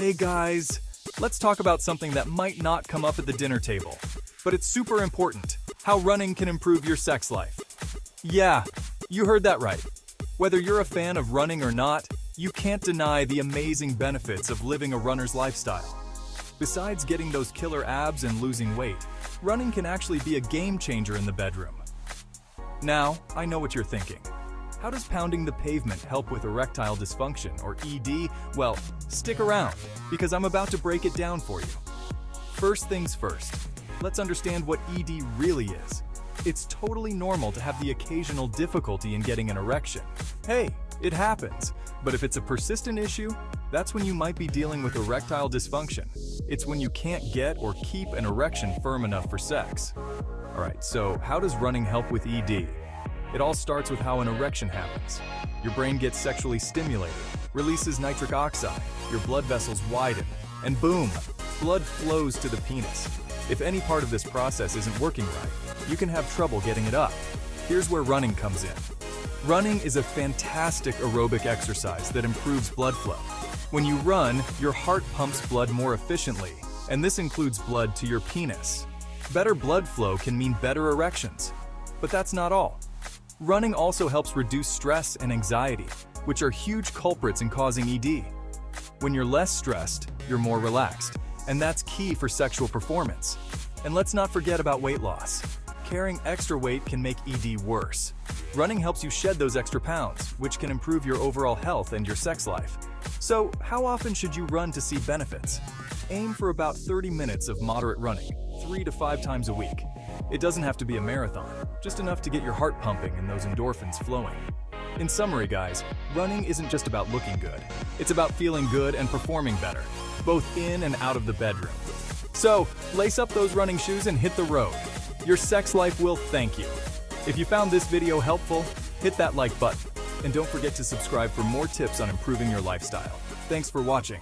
Hey guys, let's talk about something that might not come up at the dinner table, but it's super important how running can improve your sex life. Yeah, you heard that right. Whether you're a fan of running or not, you can't deny the amazing benefits of living a runner's lifestyle. Besides getting those killer abs and losing weight, running can actually be a game changer in the bedroom. Now, I know what you're thinking. How does pounding the pavement help with erectile dysfunction, or ED? Well, stick around, because I'm about to break it down for you. First things first, let's understand what ED really is. It's totally normal to have the occasional difficulty in getting an erection. Hey, it happens. But if it's a persistent issue, that's when you might be dealing with erectile dysfunction. It's when you can't get or keep an erection firm enough for sex. Alright, so how does running help with ED? It all starts with how an erection happens. Your brain gets sexually stimulated, releases nitric oxide, your blood vessels widen, and boom, blood flows to the penis. If any part of this process isn't working right, you can have trouble getting it up. Here's where running comes in. Running is a fantastic aerobic exercise that improves blood flow. When you run, your heart pumps blood more efficiently, and this includes blood to your penis. Better blood flow can mean better erections. But that's not all. Running also helps reduce stress and anxiety, which are huge culprits in causing ED. When you're less stressed, you're more relaxed, and that's key for sexual performance. And let's not forget about weight loss. Carrying extra weight can make ED worse. Running helps you shed those extra pounds, which can improve your overall health and your sex life. So, how often should you run to see benefits? Aim for about 30 minutes of moderate running, three to five times a week. It doesn't have to be a marathon, just enough to get your heart pumping and those endorphins flowing. In summary, guys, running isn't just about looking good. It's about feeling good and performing better, both in and out of the bedroom. So, lace up those running shoes and hit the road. Your sex life will thank you. If you found this video helpful, hit that like button. And don't forget to subscribe for more tips on improving your lifestyle. Thanks for watching.